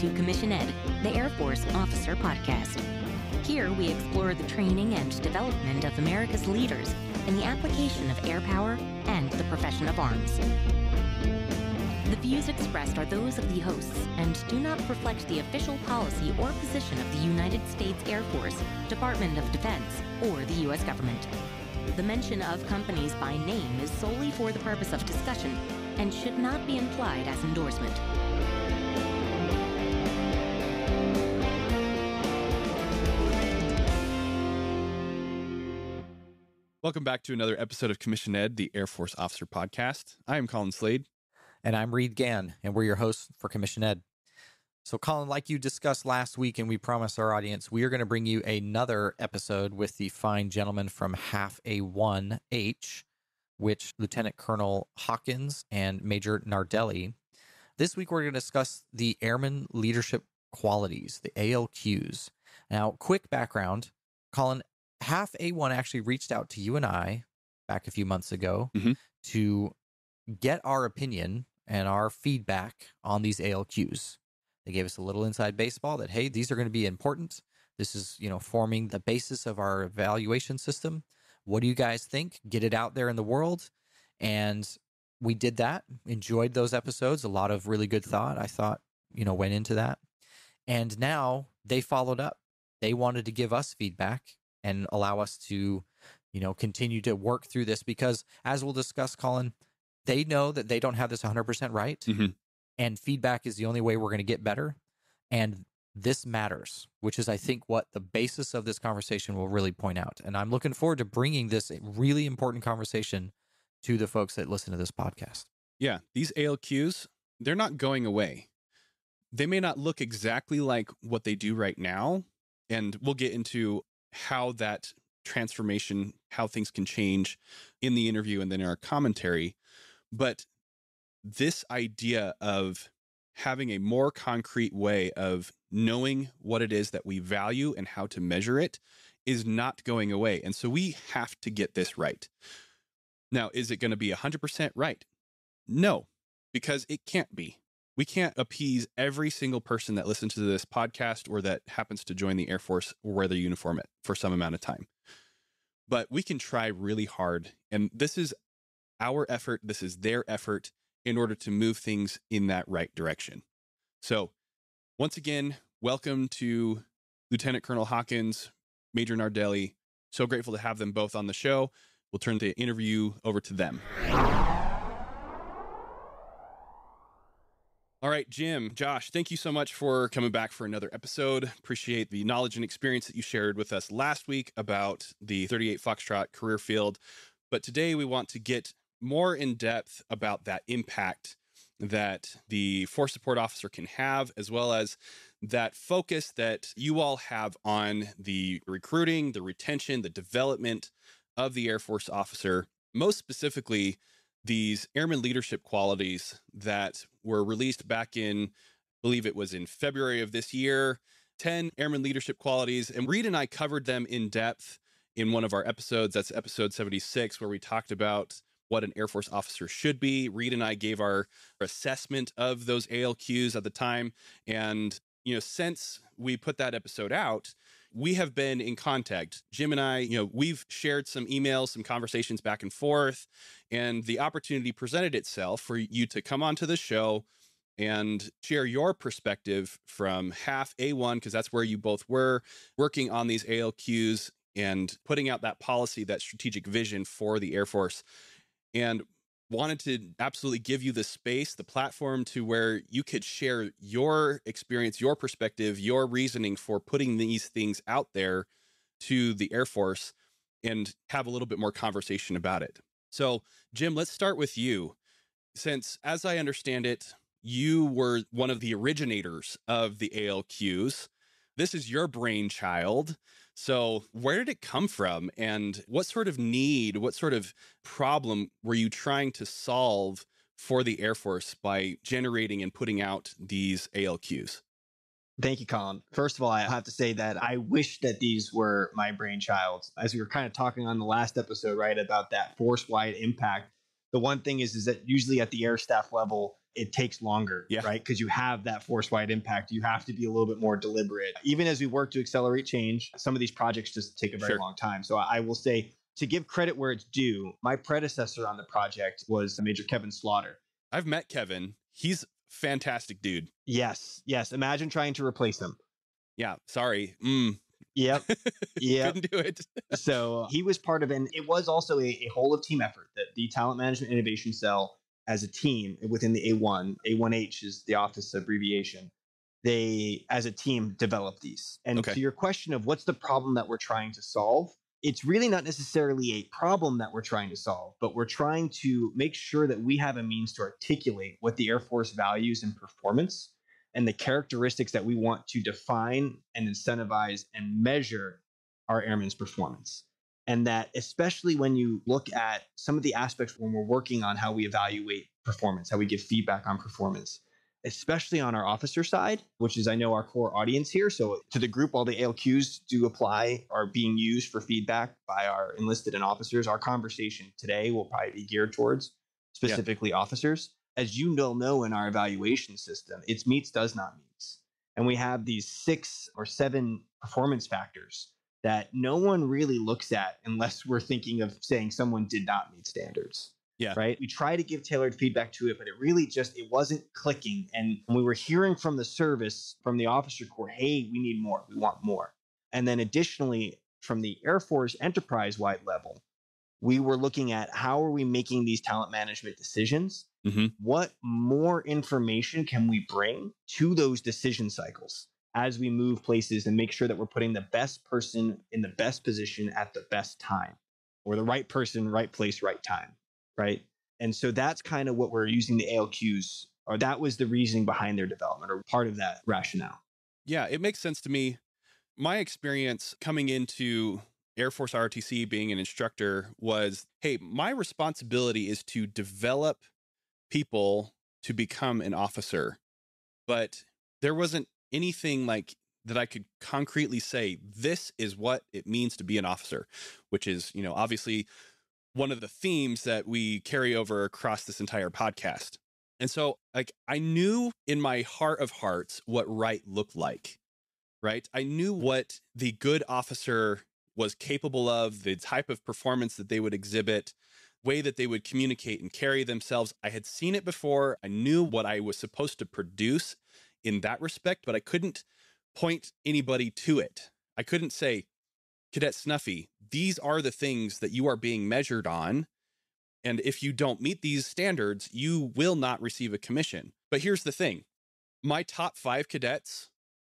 to CommissionED, the Air Force Officer Podcast. Here we explore the training and development of America's leaders in the application of air power and the profession of arms. The views expressed are those of the hosts and do not reflect the official policy or position of the United States Air Force, Department of Defense, or the U.S. government. The mention of companies by name is solely for the purpose of discussion and should not be implied as endorsement. Welcome back to another episode of CommissionED, the Air Force Officer Podcast. I am Colin Slade. And I'm Reed Gann, and we're your hosts for CommissionED. So, Colin, like you discussed last week, and we promised our audience, we are going to bring you another episode with the fine gentleman from HAF A1H, which Lieutenant Colonel Hawkins and Major Nardelli. This week, we're going to discuss the Airman Leadership Qualities, the ALQs. Now, quick background Colin, HAF A1 actually reached out to you and I back a few months ago Mhm. to get our opinion and our feedback on these ALQs. They gave us a little inside baseball that hey, these are going to be important. This is, you know, forming the basis of our evaluation system. What do you guys think? Get it out there in the world. And we did that. Enjoyed those episodes. A lot of really good thought. I thought, you know, went into that. And now they followed up. They wanted to give us feedback and allow us to, you know, continue to work through this because as we'll discuss, Colin, they know that they don't have this 100% right Mhm. and feedback is the only way we're going to get better and this matters which is i think what the basis of this conversation will really point out and i'm looking forward to bringing this really important conversation to the folks that listen to this podcast Yeah, these ALQs, they're not going away. They may not look exactly like what they do right now. And we'll get into how that transformation, how things can change in the interview and then in our commentary. But this idea of having a more concrete way of knowing what it is that we value and how to measure it is not going away. And so we have to get this right. Now, is it going to be 100% right? No, because it can't be. We can't appease every single person that listens to this podcast or that happens to join the Air Force or wear their uniform for some amount of time. But we can try really hard. And this is our effort. This is their effort in order to move things in that right direction. So, once again, welcome to Lieutenant Colonel Hawkins, Major Nardelli. So grateful to have them both on the show. We'll turn the interview over to them. All right, Jim, Josh, thank you so much for coming back for another episode. Appreciate the knowledge and experience that you shared with us last week about the 38 Foxtrot career field. But today we want to get more in depth about that impact that the force support officer can have, as well as that focus that you all have on the recruiting, the retention, the development of the Air Force officer, most specifically, these airman leadership qualities that were released back in, I believe it was in February of this year 10 airman leadership qualities. And Reed and I covered them in depth in one of our episodes. That's episode 76, where we talked about what an Air Force officer should be. Reed and I gave our assessment of those ALQs at the time. And, you know, since we put that episode out, we have been in contact. Jim and I, you know, we've shared some emails, some conversations back and forth, and the opportunity presented itself for you to come onto the show and share your perspective from HAF A1, because that's where you both were working on these ALQs and putting out that policy, that strategic vision for the Air Force. And wanted to absolutely give you the space, the platform to where you could share your experience, your perspective, your reasoning for putting these things out there to the Air Force and have a little bit more conversation about it. So, Jim, let's start with you. Since, as I understand it, you were one of the originators of the ALQs. This is your brainchild. So, where did it come from? And what sort of need, what sort of problem were you trying to solve for the Air Force by generating and putting out these ALQs? Thank you, Colin. First of all, I have to say that I wish that these were my brainchild. As we were kind of talking on the last episode, right, about that force wide impact The one thing is, is that usually at the air staff level, it takes longer, Yeah. right? Because you have that force wide impact. You have to be a little bit more deliberate. Even as we work to accelerate change, some of these projects just take a very Sure. long time. So I will say, to give credit where it's due, my predecessor on the project was Major Kevin Slaughter. I've met Kevin. He's fantastic dude. Yes, yes. Imagine trying to replace him. Yeah, sorry. Mm, Yep. Yep. Couldn't do it. so he was part of, and it was also a, a whole of team effort that the talent management innovation cell as a team within the A1, A1H is the office abbreviation. They, as a team, developed these. And Okay. to your question of what's the problem that we're trying to solve, it's really not necessarily a problem that we're trying to solve, but we're trying to make sure that we have a means to articulate what the Air Force values in performance and the characteristics that we want to define and incentivize and measure our airmen's performance. And that, especially when you look at some of the aspects when we're working on how we evaluate performance, how we give feedback on performance, especially on our officer side, which is, I know, our core audience here. So, to the group, all the ALQs do apply, are being used for feedback by our enlisted and officers. Our conversation today will probably be geared towards specifically officers. As you will know in our evaluation system, it's meets, does not meets. And we have these six or seven performance factors that no one really looks at unless we're thinking of saying someone did not meet standards. Yeah. Right. We try to give tailored feedback to it, but it really just it wasn't clicking. And we were hearing from the service, from the officer corps, hey, we need more. We want more. And then additionally, from the Air Force enterprise wide level, we were looking at how are we making these talent management decisions? Mhm. What more information can we bring to those decision cycles as we move places and make sure that we're putting the best person in the best position at the best time or the right person, right place, right time? Right. And so that's kind of what we're using the ALQs, or that was the reasoning behind their development or part of that rationale. Yeah, it makes sense to me. My experience coming into Air Force ROTC being an instructor was hey, my responsibility is to develop people to become an officer. But there wasn't anything like that I could concretely say, this is what it means to be an officer, which is, you know, obviously one of the themes that we carry over across this entire podcast. And so, like, I knew in my heart of hearts what right looked like, right? I knew what the good officer was capable of, the type of performance that they would exhibit, way that they would communicate and carry themselves. I had seen it before. I knew what I was supposed to produce in that respect, but I couldn't point anybody to it. I couldn't say, Cadet Snuffy, these are the things that you are being measured on. And if you don't meet these standards, you will not receive a commission. But here's the thing my top five cadets,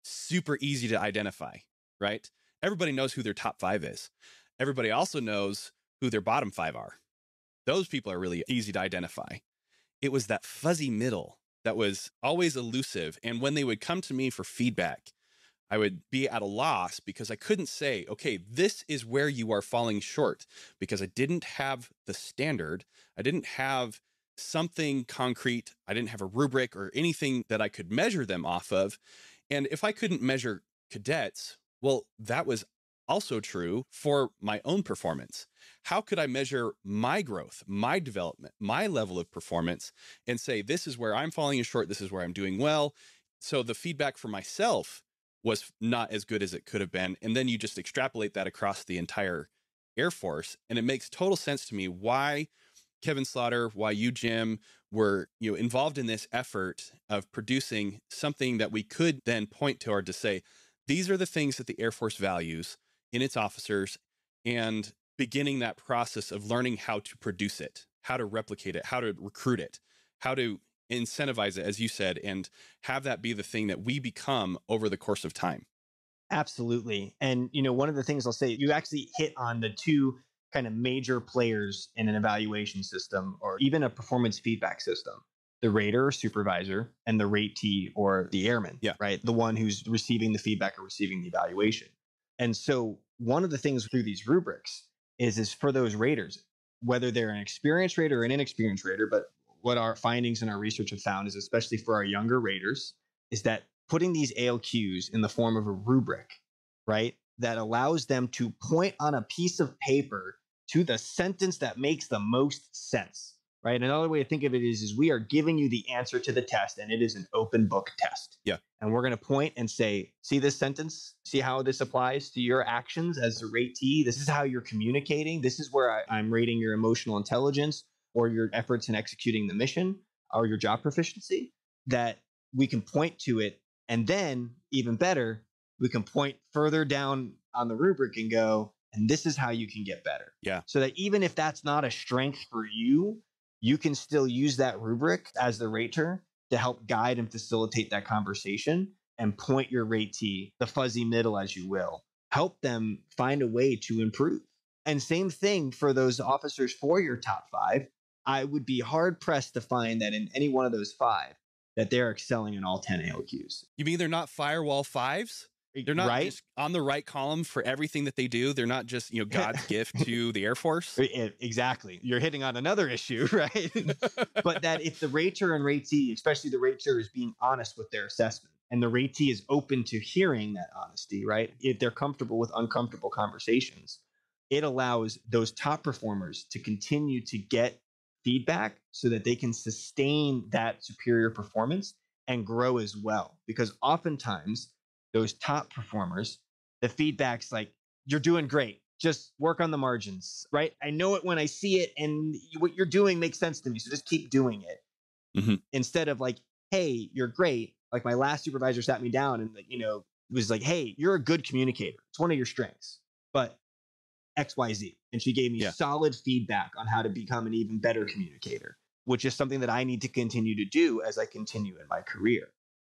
super easy to identify, right? Everybody knows who their top five is. Everybody also knows who their bottom five are. Those people are really easy to identify. It was that fuzzy middle that was always elusive. And when they would come to me for feedback, I would be at a loss because I couldn't say, okay, this is where you are falling short because I didn't have the standard. I didn't have something concrete. I didn't have a rubric or anything that I could measure them off of. And if I couldn't measure cadets, well, that was also true for my own performance. How could I measure my growth, my development, my level of performance, and say, this is where I'm falling short, this is where I'm doing well? So the feedback for myself was not as good as it could have been. And then you just extrapolate that across the entire Air Force. And it makes total sense to me why Kevin Slaughter, why you, Jim, were you know involved in this effort of producing something that we could then point to toward to say, these are the things that the Air Force values in its officers, and beginning that process of learning how to produce it, how to replicate it, how to recruit it, how to incentivize it, as you said, and have that be the thing that we become over the course of time. Absolutely. And, you know, one of the things I'll say, you actually hit on the two kind of major players in an evaluation system or even a performance feedback system the rater or supervisor and the ratee or the airman, Yeah. right? The one who's receiving the feedback or receiving the evaluation. And so, one of the things through these rubrics is, is for those raters, whether they're an experienced rater or an inexperienced rater, but what our findings and our research have found is, especially for our younger raters, is that putting these ALQs in the form of a rubric, right, that allows them to point on a piece of paper to the sentence that makes the most sense. Right? Another way to think of it is, is we are giving you the answer to the test and it is an open book test. Yeah. And we're going to point and say, see this sentence? See how this applies to your actions as a ratee? This is how you're communicating. This is where I, I'm rating your emotional intelligence or your efforts in executing the mission or your job proficiency. That we can point to it. And then, even better, we can point further down on the rubric and go, and this is how you can get better. Yeah. So that even if that's not a strength for you, you can still use that rubric as the rater to help guide and facilitate that conversation and point your ratee, the fuzzy middle, as you will, help them find a way to improve. And same thing for those officers for your top five. I would be hard pressed to find that in any one of those five that they're excelling in all 10 ALQs. You mean they're not firewall fives? They're not right? just on the right column for everything that they do. They're not just, you know, God's gift to the Air Force. Exactly. You're hitting on another issue, right? but that if the rater and ratee, especially the rater, is being honest with their assessment and the ratee is open to hearing that honesty, right? If they're comfortable with uncomfortable conversations, it allows those top performers to continue to get feedback so that they can sustain that superior performance and grow as well. Because oftentimes, those top performers, the feedback's like, you're doing great. Just work on the margins, right? I know it when I see it, and what you're doing makes sense to me. So just keep doing it. Mhm. Instead of like, hey, you're great. Like my last supervisor sat me down and, you know, was like, hey, you're a good communicator. It's one of your strengths, but XYZ. And she gave me Yeah. solid feedback on how to become an even better communicator, which is something that I need to continue to do as I continue in my career.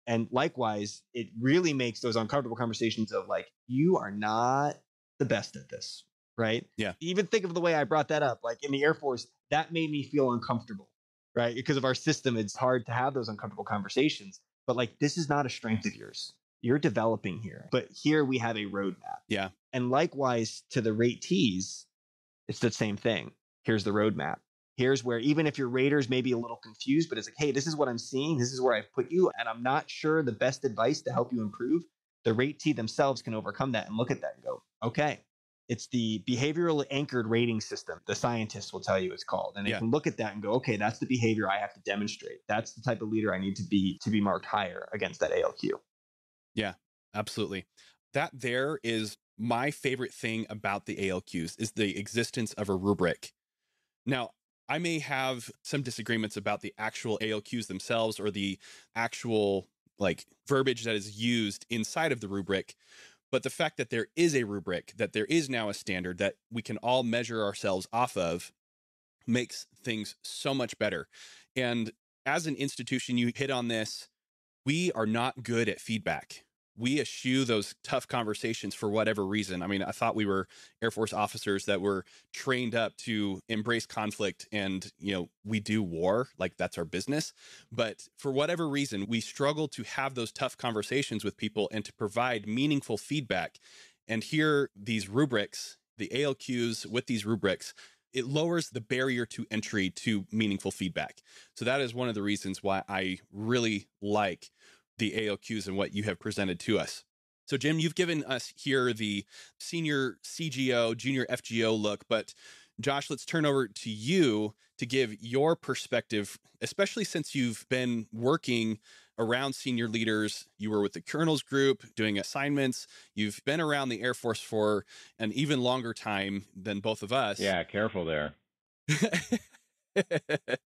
And likewise, it really makes those uncomfortable conversations of like, you are not the best at this, right? Yeah. Even think of the way I brought that up. Like in the Air Force, that made me feel uncomfortable, right? Because of our system, it's hard to have those uncomfortable conversations. But like, this is not a strength of yours. You're developing here. But here we have a roadmap. Yeah. And likewise to the rate ratees, it's the same thing. Here's the roadmap. Here's where even if your raters may be a little confused, but it's like, hey, this is what I'm seeing. This is where I've put you, and I'm not sure the best advice to help you improve. The ratee themselves can overcome that and look at that and go, okay, it's the behavioral anchored rating system. The scientists will tell you it's called, and they Yeah. can look at that and go, okay, that's the behavior I have to demonstrate. That's the type of leader I need to be to be marked higher against that ALQ. Yeah, absolutely. That there is my favorite thing about the ALQs is the existence of a rubric. Now, I may have some disagreements about the actual ALQs themselves or the actual like verbiage that is used inside of the rubric, but the fact that there is a rubric, that there is now a standard that we can all measure ourselves off of makes things so much better. And as an institution, you hit on this, we are not good at feedback we eschew those tough conversations for whatever reason. I mean, I thought we were Air Force officers that were trained up to embrace conflict and, you know, we do war, like that's our business. But for whatever reason, we struggle to have those tough conversations with people and to provide meaningful feedback. And here, these rubrics, the ALQs with these rubrics, it lowers the barrier to entry to meaningful feedback. So that is one of the reasons why I really like the ALQs and what you have presented to us. So, Jim, you've given us here the senior CGO, junior FGO look, but Josh, let's turn over to you to give your perspective, especially since you've been working around senior leaders. You were with the Colonels Group doing assignments. You've been around the Air Force for an even longer time than both of us. Yeah, careful there.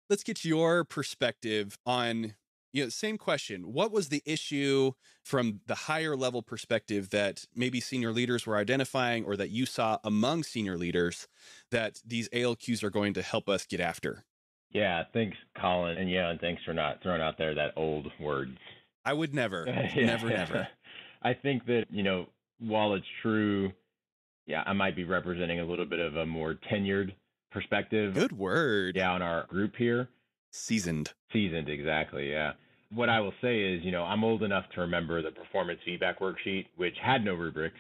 let's get your perspective on you know same question what was the issue from the higher level perspective that maybe senior leaders were identifying or that you saw among senior leaders that these ALQs are going to help us get after Yeah, thanks, Colin, and yeah, and thanks for not throwing out there that old word. i would never Yeah. never never I think that you know, while it's true, yeah, I might be representing a little bit of a more tenured perspective. good word Yeah, on our group here. seasoned Seasoned, exactly. Yeah. What I will say is, you know, I'm old enough to remember the performance feedback worksheet, which had no rubrics,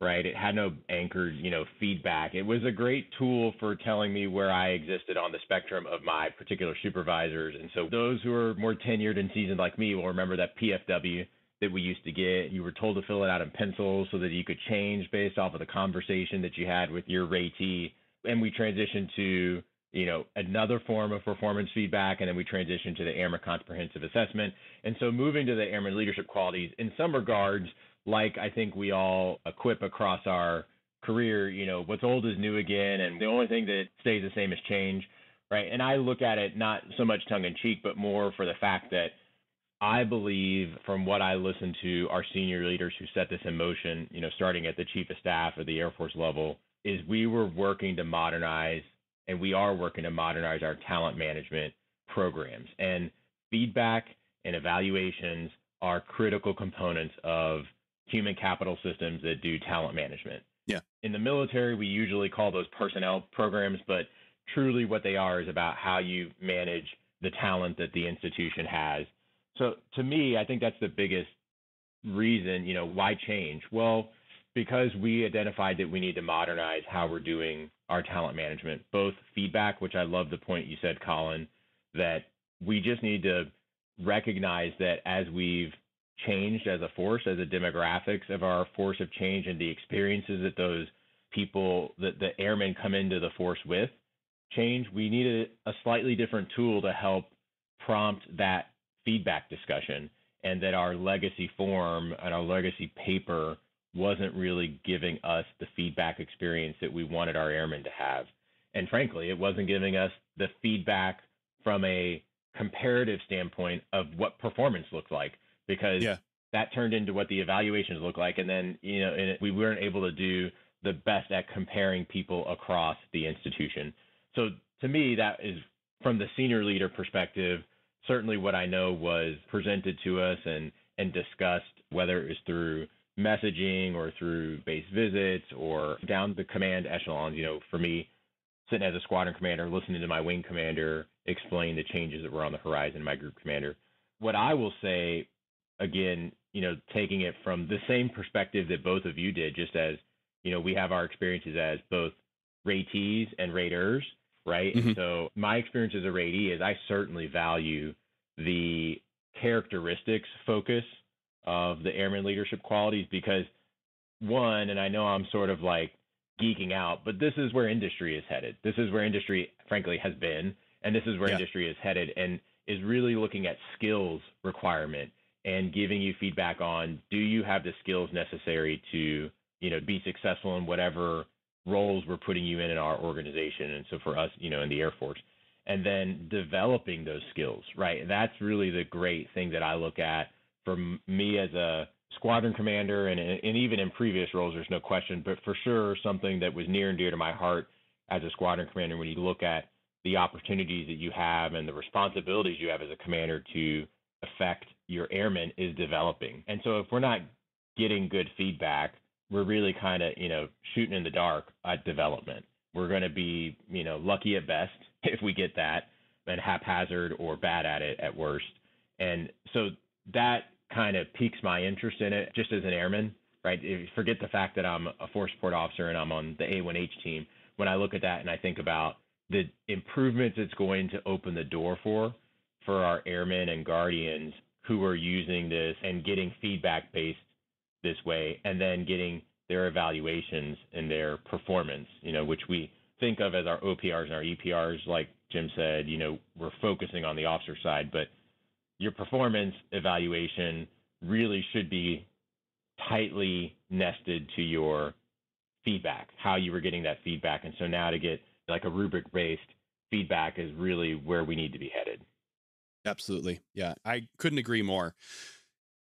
right? It had no anchored, you know, feedback. It was a great tool for telling me where I existed on the spectrum of my particular supervisors. And so those who are more tenured and seasoned like me will remember that PFW that we used to get. You were told to fill it out in pencil so that you could change based off of the conversation that you had with your ratee. And we transitioned to you know, another form of performance feedback, and then we transition to the Airman Comprehensive Assessment. And so moving to the Airman Leadership Qualities, in some regards, like I think we all equip across our career, you know, what's old is new again, and the only thing that stays the same is change, right? And I look at it not so much tongue in cheek, but more for the fact that I believe from what I listen to our senior leaders who set this in motion, you know, starting at the chief of staff at the Air Force level, is we were working to modernize and we are working to modernize our talent management programs. And feedback and evaluations are critical components of human capital systems that do talent management. Yeah. In the military, we usually call those personnel programs, but truly what they are is about how you manage the talent that the institution has. So to me, I think that's the biggest reason, you know, why change? Well, because we identified that we need to modernize how we're doing our talent management, both feedback, which I love the point you said, Colin, that we just need to recognize that as we've changed as a force, as the demographics of our force have changed and the experiences that those people, that the airmen come into the force with change, we need a, a slightly different tool to help prompt that feedback discussion and that our legacy form and our legacy paper wasn't really giving us the feedback experience that we wanted our airmen to have. And frankly, it wasn't giving us the feedback from a comparative standpoint of what performance looked like because Yeah. that turned into what the evaluations look like. And then, you know, and we weren't able to do the best at comparing people across the institution. So to me, that is from the senior leader perspective, certainly what I know was presented to us and, and discussed, whether it was through messaging or through base visits or down the command echelons. You know, for me, sitting as a squadron commander, listening to my wing commander explain the changes that were on the horizon, my group commander. What I will say, again, you know, taking it from the same perspective that both of you did, just as, you know, we have our experiences as both ratees and raters, right? And Mhm. so my experience as a ratee is I certainly value the characteristics focus of the airman leadership qualities because one, and I know I'm sort of like geeking out, but this is where industry is headed. This is where industry, frankly, has been, and this is where Yeah. industry is headed, and is really looking at skills requirement and giving you feedback on do you have the skills necessary to you know be successful in whatever roles we're putting you in in our organization and so for us you know in the air force and then developing those skills right that's really the great thing that i look at for me as a squadron commander and, and even in previous roles there's no question but for sure something that was near and dear to my heart as a squadron commander when you look at the opportunities that you have and the responsibilities you have as a commander to affect your airmen is developing. And so if we're not getting good feedback, we're really kind of, you know, shooting in the dark at development. We're going to be, you know, lucky at best if we get that and haphazard or bad at it at worst. And so that kind of piques my interest in it just as an airman, right? If forget the fact that I'm a force support officer and I'm on the A1H team. When I look at that and I think about the improvements it's going to open the door for for our airmen and guardians who are using this and getting feedback based this way and then getting their evaluations and their performance, you know, which we think of as our OPRs and our EPRs, like Jim said, you know, we're focusing on the officer side, but your performance evaluation really should be tightly nested to your feedback, how you were getting that feedback. And so now to get like a rubric based feedback is really where we need to be headed. Absolutely. Yeah, I couldn't agree more.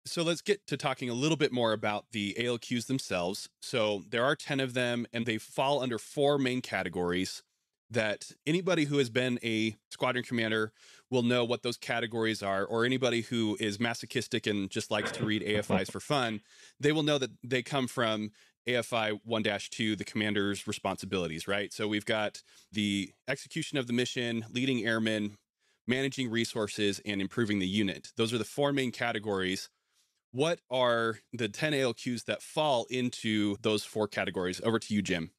So let's get to talking a little bit more about the ALQs themselves. So there are 10 of them, and they fall under four main categories that anybody who has been a squadron commander will know what those categories are, or anybody who is masochistic and just likes to read AFIs for fun, they will know that they come from AFI 1 2, the commander's responsibilities, right? So we've got the execution of the mission, leading airmen, managing resources, and improving the unit. Those are the four main categories. What are the 10 ALQs that fall into those four categories? Over to you, Jim.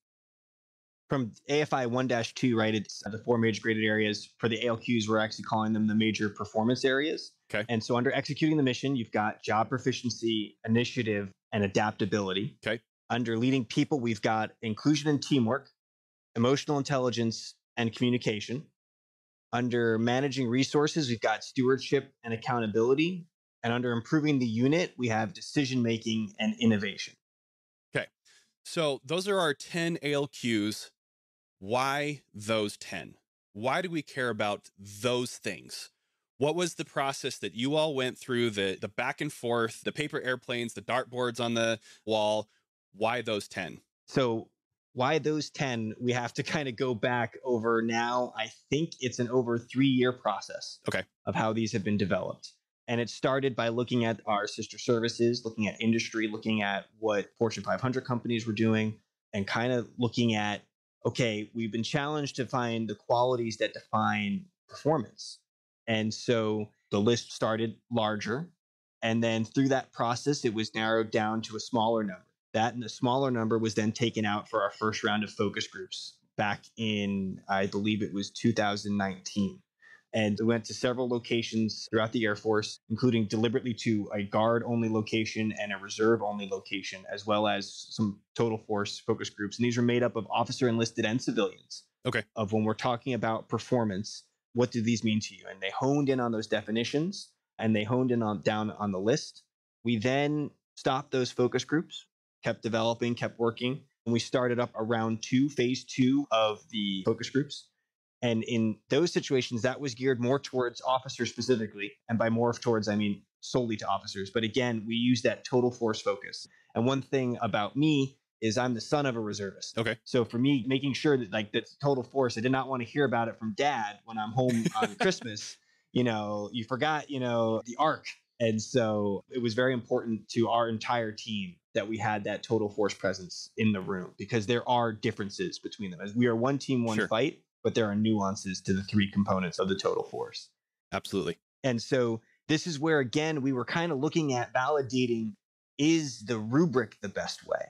From AFI 1 2, right? It's the four major graded areas. For the ALQs, we're actually calling them the major performance areas. Okay. And so under executing the mission, you've got job proficiency, initiative, and adaptability. Okay. Under leading people, we've got inclusion and teamwork, emotional intelligence, and communication. Under managing resources, we've got stewardship and accountability. And under improving the unit, we have decision making and innovation. Okay. So those are our 10 ALQs. Why those 10? Why do we care about those things? What was the process that you all went through the the back and forth, the paper airplanes, the dartboards on the wall? Why those 10? So why those 10 we have to kind of go back over now i think it's an over three year process okay of how these have been developed and it started by looking at our sister services looking at industry looking at what fortune 500 companies were doing and kind of looking at okay we've been challenged to find the qualities that define performance and so the list started larger and then through that process it was narrowed down to a smaller number that and the smaller number was then taken out for our first round of focus groups back in, I believe it was 2019. And we went to several locations throughout the Air Force, including deliberately to a guard only location and a reserve only location, as well as some total force focus groups. And these were made up of officer enlisted and civilians. Okay. Of when we're talking about performance, what do these mean to you? And they honed in on those definitions and they honed in on down on the list. We then stopped those focus groups kept developing, kept working. And we started up around two, phase two of the focus groups. And in those situations, that was geared more towards officers specifically. And by more towards, I mean solely to officers. But again, we use that total force focus. And one thing about me is I'm the son of a reservist. Okay. So for me, making sure that like that's total force, I did not want to hear about it from dad when I'm home on Christmas. You know, you forgot, you know, the arc. And so it was very important to our entire team that we had that total force presence in the room because there are differences between them. As we are one team, one Sure. fight, but there are nuances to the three components of the total force. Absolutely. And so this is where again we were kind of looking at validating is the rubric the best way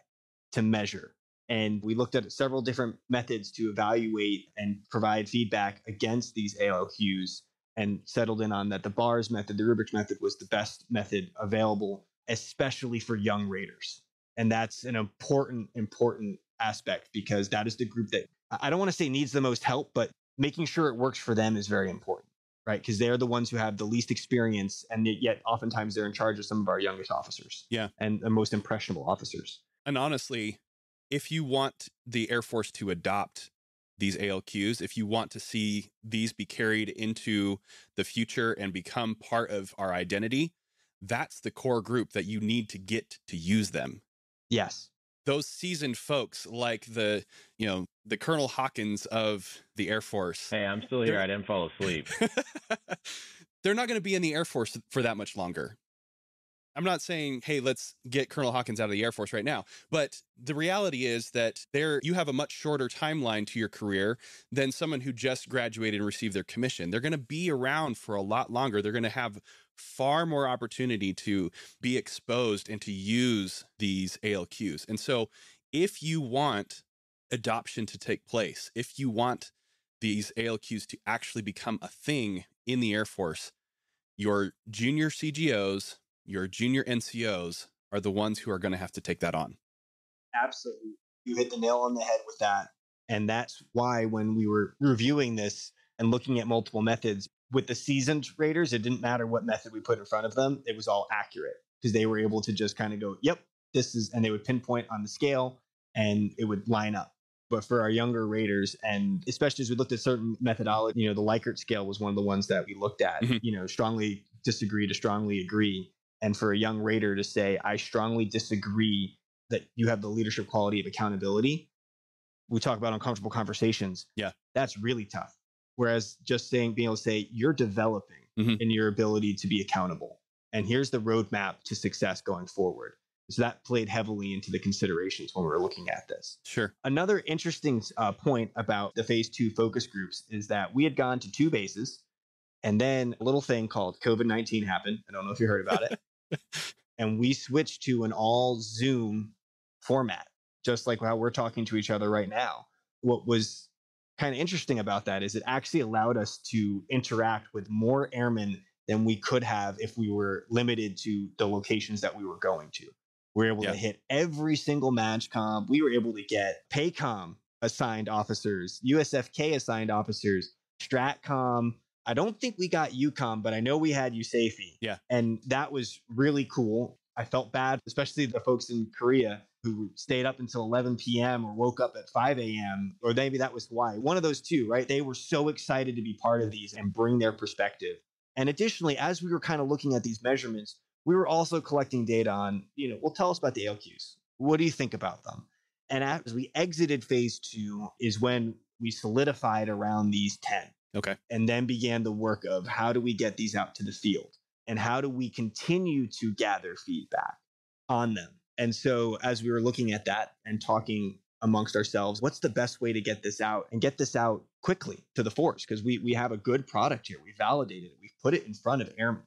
to measure? And we looked at several different methods to evaluate and provide feedback against these ALQs and settled in on that the bars method, the rubric method was the best method available, especially for young raters. And that's an important, important aspect because that is the group that I don't want to say needs the most help, but making sure it works for them is very important, right? Because they're the ones who have the least experience, and yet oftentimes they're in charge of some of our youngest officers. Yeah. And the most impressionable officers. And honestly, if you want the Air Force to adopt these ALQs, if you want to see these be carried into the future and become part of our identity, that's the core group that you need to get to use them. Yes. Those seasoned folks like the, you know, the Colonel Hawkins of the Air Force. Hey, I'm still here. I didn't fall asleep. They're not going to be in the Air Force for that much longer. I'm not saying, hey, let's get Colonel Hawkins out of the Air Force right now. But the reality is that there you have a much shorter timeline to your career than someone who just graduated and received their commission. They're going to be around for a lot longer. They're going to have far more opportunity to be exposed and to use these ALQs. And so if you want adoption to take place, if you want these ALQs to actually become a thing in the Air Force, your junior CGOs, your junior NCOs are the ones who are going to have to take that on. Absolutely. You hit the nail on the head with that. And that's why when we were reviewing this and looking at multiple methods with the seasoned raters, it didn't matter what method we put in front of them, it was all accurate because they were able to just kind of go, yep, this is, and they would pinpoint on the scale and it would line up. But for our younger raters, and especially as we looked at certain methodology, you know, the Likert scale was one of the ones that we looked at, Mhm. you know, strongly disagree to strongly agree. And for a young rater to say, I strongly disagree that you have the leadership quality of accountability. We talk about uncomfortable conversations. Yeah. That's really tough. Whereas just saying, being able to say, you're developing Mhm. in your ability to be accountable. And here's the roadmap to success going forward. So that played heavily into the considerations when we were looking at this. Sure. Another interesting uh, point about the phase two focus groups is that we had gone to two bases, and then a little thing called COVID 19 happened. I don't know if you heard about it. and we switched to an all Zoom format, just like how we're talking to each other right now. What was kind of interesting about that is it actually allowed us to interact with more airmen than we could have if we were limited to the locations that we were going to. We were able Yeah. to hit every single MAJCOM. We were able to get PACOM assigned officers, USFK assigned officers, Stratcom. I don't think we got EUCOM, but I know we had USAFE. Yeah. And that was really cool. I felt bad, especially the folks in Korea who stayed up until 11 p.m. or woke up at 5 a.m. or maybe that was why. One of those two, right? They were so excited to be part of these and bring their perspective. And additionally, as we were kind of looking at these measurements, we were also collecting data on, you know, well, tell us about the ALQs. What do you think about them? And as we exited phase two, is when we solidified around these 10. Okay. And then began the work of how do we get these out to the field? And how do we continue to gather feedback on them? And so, as we were looking at that and talking amongst ourselves, what's the best way to get this out and get this out quickly to the force? Because we, we have a good product here. We validated it, we've put it in front of airmen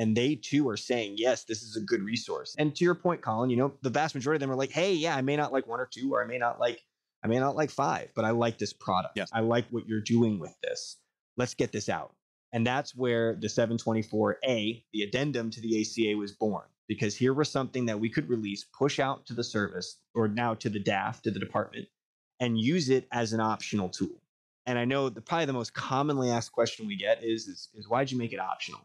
and they too are saying yes this is a good resource. And to your point colin you know the vast majority of them are like hey yeah i may not like one or two or i may not like i may not like five but i like this product. Yes. i like what you're doing with this. Let's get this out. And that's where the 724a the addendum to the ACA was born because here was something that we could release push out to the service or now to the DAF to the department and use it as an optional tool. And i know the probably the most commonly asked question we get is is, is why'd you make it optional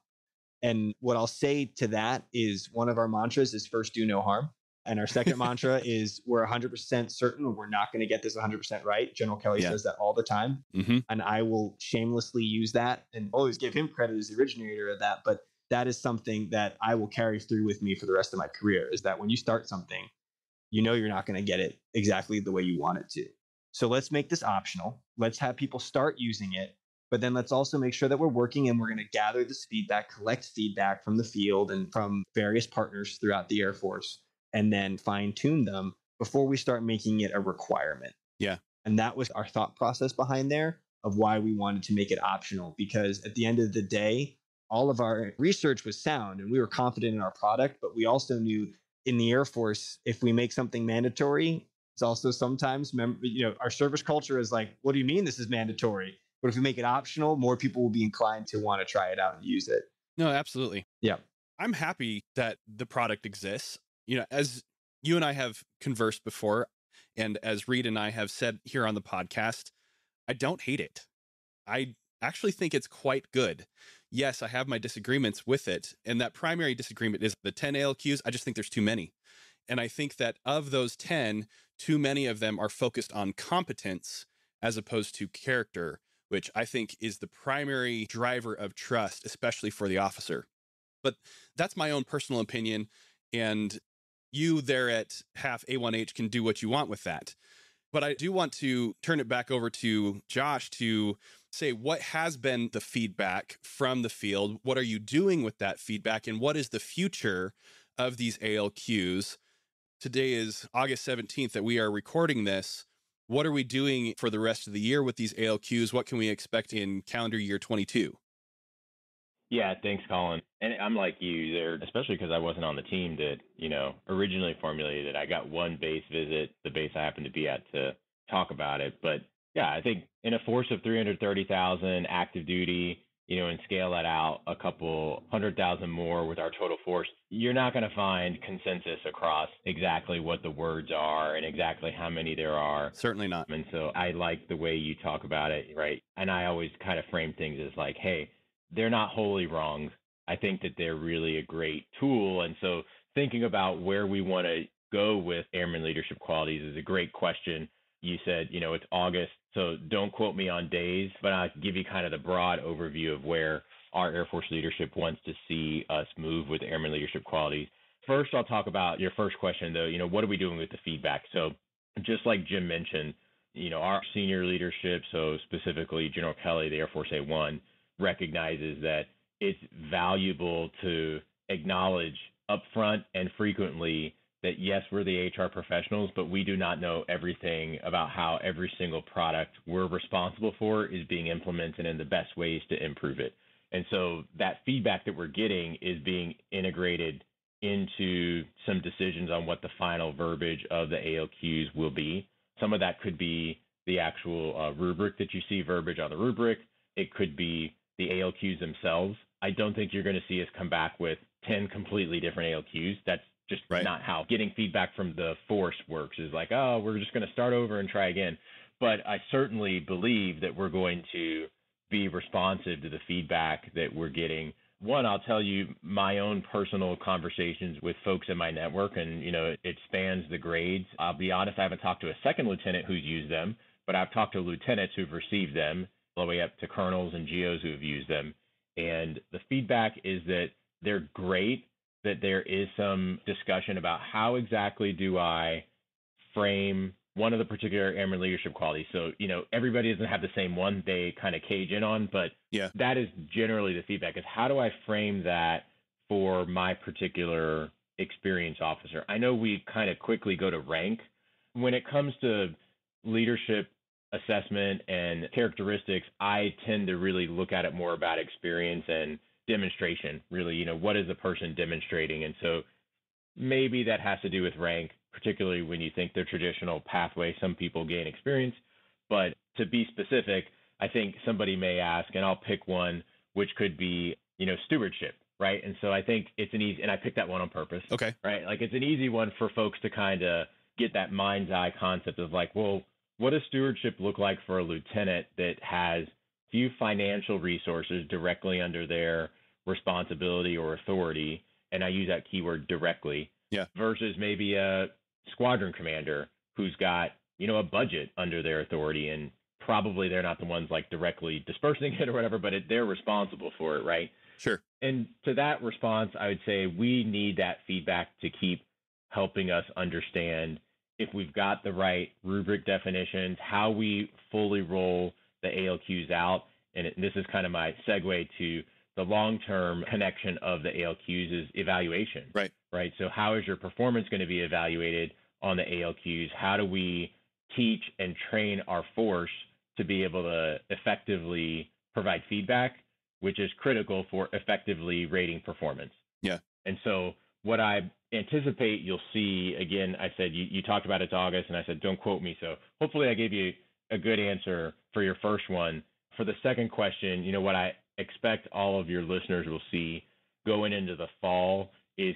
and what I'll say to that is one of our mantras is first do no harm. And our second mantra is we're 100% certain we're not going to get this 100% right. General Kelly Yeah. says that all the time. hmm And I will shamelessly use that and always give him credit as the originator of that. But that is something that I will carry through with me for the rest of my career is that when you start something, you know you're not going to get it exactly the way you want it to. So let's make this optional. Let's have people start using it but then let's also make sure that we're working and we're going to gather this feedback, collect feedback from the field and from various partners throughout the Air Force, and then fine tune them before we start making it a requirement. Yeah. And that was our thought process behind there of why we wanted to make it optional because at the end of the day, all of our research was sound and we were confident in our product, but we also knew in the Air Force, if we make something mandatory, it's also sometimes, mem- you know, our service culture is like, what do you mean this is mandatory? But if we make it optional, more people will be inclined to want to try it out and use it. No, absolutely. Yeah. I'm happy that the product exists. You know, as you and I have conversed before, and as Reed and I have said here on the podcast, I don't hate it. I actually think it's quite good. Yes, I have my disagreements with it. And that primary disagreement is the 10 ALQs. I just think there's too many. And I think that of those 10, too many of them are focused on competence as opposed to character, which I think is the primary driver of trust, especially for the officer. But that's my own personal opinion. And you there at HAF A1H can do what you want with that. But I do want to turn it back over to Josh to say what has been the feedback from the field? What are you doing with that feedback? And what is the future of these ALQs? Today is August 17th that we are recording this. What are we doing for the rest of the year with these ALQs? What can we expect in calendar year 22? Yeah, thanks, Colin. And I'm like you there, especially because I wasn't on the team that, you know, originally formulated. It. I got one base visit, the base I happened to be at to talk about it. But yeah, I think in a force of 330,000 active duty, you know, and scale that out a couple hundred thousand more with our total force, you're not going to find consensus across exactly what the words are and exactly how many there are. Certainly not. And so I like the way you talk about it, right? And I always kind of frame things as like, hey, they're not wholly wrong. I think that they're really a great tool. And so thinking about where we want to go with airman leadership qualities is a great question. You said, you know, it's August, so don't quote me on days, but I'll give you kind of the broad overview of where our Air Force leadership wants to see us move with airman leadership qualities. First, I'll talk about your first question, though. You know, what are we doing with the feedback? So, just like Jim mentioned, you know, our senior leadership, so specifically General Kelly, the Air Force A1, recognizes that it's valuable to acknowledge upfront and frequently that yes, we're the HR professionals, but we do not know everything about how every single product we're responsible for is being implemented and the best ways to improve it. And so that feedback that we're getting is being integrated into some decisions on what the final verbiage of the ALQs will be. Some of that could be the actual uh, rubric that you see verbiage on the rubric. It could be the ALQs themselves. I don't think you're going to see us come back with 10 completely different ALQs. That's just Right. not how getting feedback from the force works is like, oh, we're just going to start over and try again. but I certainly believe that we're going to be responsive to the feedback that we're getting. One, I'll tell you my own personal conversations with folks in my network, and you know, it spans the grades. I'll be honest, I haven't talked to a second lieutenant who's used them, but I've talked to lieutenants who've received them, all the way up to colonels and GOs who have used them. And the feedback is that they're great, that there is some discussion about how exactly do I frame one of the particular airman leadership qualities. So, you know, everybody doesn't have the same one they kind of cage in on, but yeah. that is generally the feedback is how do I frame that for my particular experience officer? I know we kind of quickly go to rank. When it comes to leadership assessment and characteristics, I tend to really look at it more about experience and demonstration, really, you know, what is the person demonstrating? And so maybe that has to do with rank, particularly when you think the traditional pathway, some people gain experience. But to be specific, I think somebody may ask, and I'll pick one, which could be, you know, stewardship, right? And so I think it's an easy, and I picked that one on purpose. Okay. Right. Like it's an easy one for folks to kind of get that mind's eye concept of like, well, what does stewardship look like for a lieutenant that has few financial resources directly under their responsibility or authority? And I use that keyword directly. Yeah. Versus maybe a squadron commander who's got, you know, a budget under their authority and probably they're not the ones like directly dispersing it or whatever, but it, they're responsible for it, right? Sure. And to that response, I would say we need that feedback to keep helping us understand if we've got the right rubric definitions, how we fully roll the ALQs out. And this is kind of my segue to the long term connection of the ALQs is evaluation. Right. Right. So, how is your performance going to be evaluated on the ALQs? How do we teach and train our force to be able to effectively provide feedback, which is critical for effectively rating performance? Yeah. And so, what I anticipate you'll see again, I said you, you talked about it's August, and I said don't quote me. So hopefully I gave you a good answer for your first one. For the second question, you know what I expect all of your listeners will see going into the fall is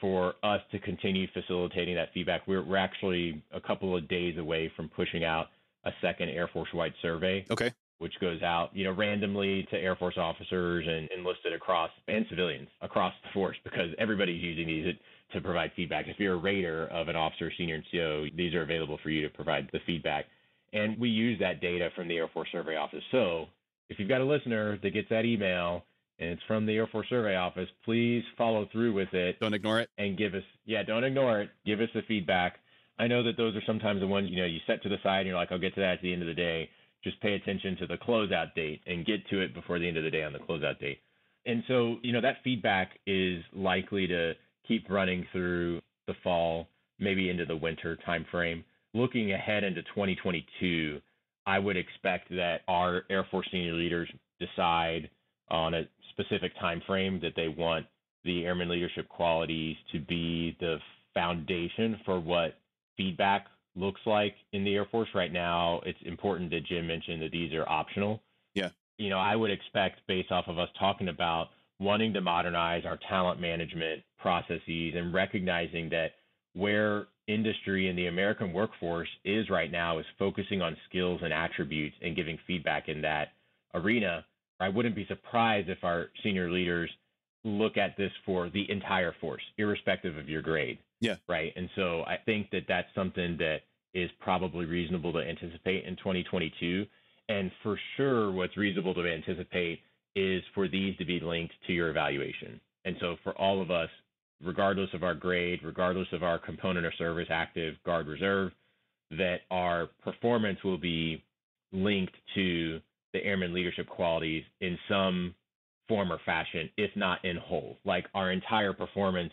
for us to continue facilitating that feedback. We're, we're actually a couple of days away from pushing out a second Air Force wide survey. Okay which goes out, you know, randomly to Air Force officers and enlisted across and civilians across the force because everybody's using these to provide feedback. If you're a rater of an officer, senior NCO, these are available for you to provide the feedback. And we use that data from the Air Force Survey Office. So if you've got a listener that gets that email and it's from the Air Force Survey Office, please follow through with it. Don't ignore it. And give us, yeah, don't ignore it. Give us the feedback. I know that those are sometimes the ones, you know, you set to the side and you're like, I'll get to that at the end of the day just pay attention to the closeout date and get to it before the end of the day on the closeout date. And so, you know, that feedback is likely to keep running through the fall, maybe into the winter timeframe. Looking ahead into 2022, I would expect that our Air Force senior leaders decide on a specific time frame that they want the airman leadership qualities to be the foundation for what feedback looks like in the Air Force right now. It's important that Jim mentioned that these are optional. Yeah. You know, I would expect based off of us talking about wanting to modernize our talent management processes and recognizing that where industry and the American workforce is right now is focusing on skills and attributes and giving feedback in that arena. I wouldn't be surprised if our senior leaders look at this for the entire force, irrespective of your grade. Yeah. Right. And so I think that that's something that is probably reasonable to anticipate in 2022. And for sure, what's reasonable to anticipate is for these to be linked to your evaluation. And so for all of us, regardless of our grade, regardless of our component or service, active, guard, reserve, that our performance will be linked to the airman leadership qualities in some form or fashion, if not in whole. Like our entire performance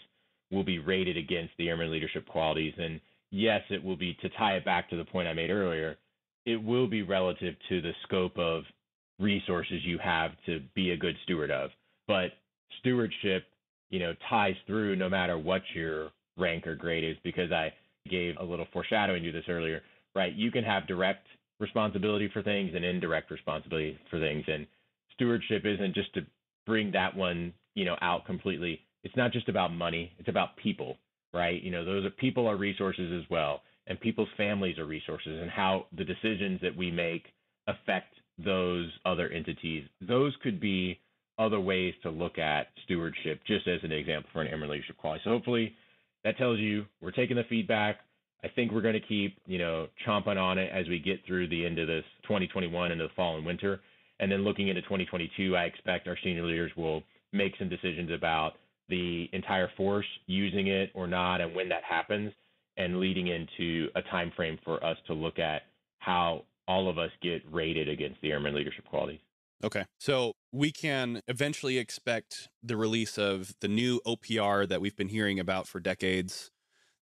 will be rated against the airman leadership qualities. And yes, it will be to tie it back to the point I made earlier, it will be relative to the scope of resources you have to be a good steward of. But stewardship, you know, ties through no matter what your rank or grade is, because I gave a little foreshadowing to this earlier, right? You can have direct responsibility for things and indirect responsibility for things. And stewardship isn't just to bring that one, you know, out completely it's not just about money, it's about people, right? You know, those are people are resources as well. and people's families are resources and how the decisions that we make affect those other entities. Those could be other ways to look at stewardship, just as an example for an airman leadership quality. So hopefully that tells you we're taking the feedback. I think we're going to keep, you know, chomping on it as we get through the end of this 2021 into the fall and winter. And then looking into 2022, I expect our senior leaders will make some decisions about the entire force using it or not and when that happens and leading into a time frame for us to look at how all of us get rated against the airman leadership qualities. Okay. So we can eventually expect the release of the new OPR that we've been hearing about for decades.